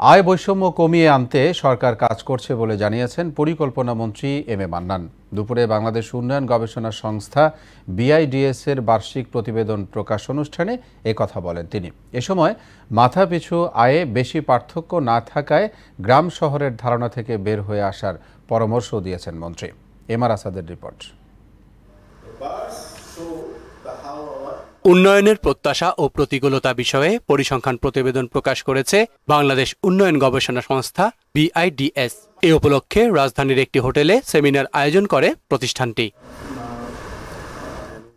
আয় বৈষম্য কমিয়ে আনতে সরকার কাজ করছে বলে জানিয়েছেন পরিকল্পনা মন্ত্রী এম এ মান্নান। দুপুরে বাংলাদেশ উন্নয়ন গবেষণা সংস্থা বিআইডিএস এর বার্ষিক প্রতিবেদন প্রকাশ অনুষ্ঠানে কথা বলেন তিনি। এ সময় মাথাপিছু আয়ে বেশি পার্থক্য না থাকায় গ্রাম শহরের ধারণা থেকে বের হয়ে আসার পরামর্শ দিয়েছেন মন্ত্রী। এম আর আসাদের রিপোর্ট। উন্নয়নের প্রত্যাশা ও প্রতিকূলতা বিষয়ে পরিসংখ্যান প্রতিবেদন প্রকাশ করেছে বাংলাদেশ উন্নয়ন গবেষণা সংস্থা বিআইডিএস। এ উপলক্ষে রাজধানীর একটি হোটেলে সেমিনার আয়োজন করে প্রতিষ্ঠানটি।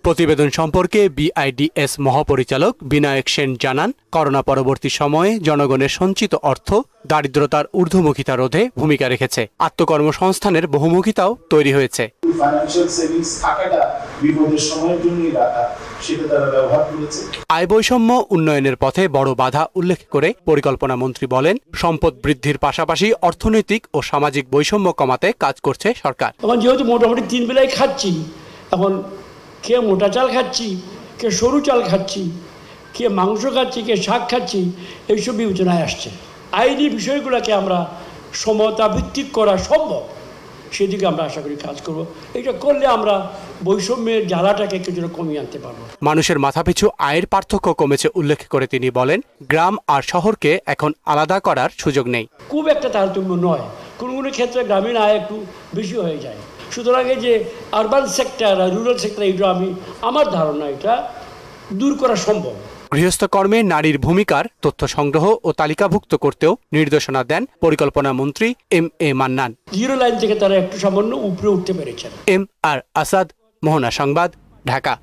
প্রতিবেদন সম্পর্কে বিআইডিএস মহাপরিচালক বিনায়ক সেন জানান করোনা পরবর্তী সময়ে জনগণের সঞ্চিত অর্থ দারিদ্রতার ঊর্ধ্বমুখিতা রোধে ভূমিকা রেখেছে। আত্মকর্মসংস্থানের বহুমুখিতাও তৈরি হয়েছে। ফাইন্যান্সিয়াল সেভিংস থাকাটা বিপদের সময়ের জন্যই রাখা সেটা তারা ব্যবহার করেছে। আয় বৈষম্য উন্নয়নের পথে বড় বাধা উল্লেখ করে পরিকল্পনা মন্ত্রী বলেন সম্পদ বৃদ্ধির পাশাপাশি অর্থনৈতিক ও সামাজিক বৈষম্য কমাতে কাজ করছে সরকার। এখন যেহেতু মোটামুটি তিন বেলায় খাচ্ছি এখন কে মোটা চাল খাচ্ছি কে সরু চাল খাচ্ছি কে মাংস খাচ্ছি কে শাক খাচ্ছি এইসব বিবেচনায় আসছে। আইনি বিষয়গুলোকে আমরা সমতা ভিত্তিক করা সম্ভব সেদিকে আমরা আশা করি কাজ করব। এটা করলে আমরা বৈষম্যের জ্বালাটাকে কিছুটা কমিয়ে আনতে পারব। মানুষের মাথাপিছু আয়ের পার্থক্য কমেছে উল্লেখ করে তিনি বলেন গ্রাম আর শহরকে এখন আলাদা করার সুযোগ নেই। খুব একটা তারতম্য নয়। কোনো কোনো ক্ষেত্রে গ্রামীণ আয় একটু বেশি হয়ে যায়। সুতরাং এই যে আরবান সেক্টর আর রুরাল সেক্টর এটা আমি আমার ধারণা এটা দূর করা সম্ভব। গৃহস্থ কর্মে নারীর ভূমিকার তথ্য সংগ্রহ ও তালিকাভুক্ত করতেও নির্দেশনা দেন পরিকল্পনা মন্ত্রী M A Mannan. Zero line থেকে তারা একটু সামান্য উপরে উঠতে পেরেছেন। এম আর আসাদ মোহনা সংবাদ ঢাকা।